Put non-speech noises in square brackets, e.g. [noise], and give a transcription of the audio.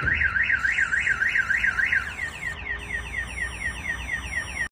you [laughs]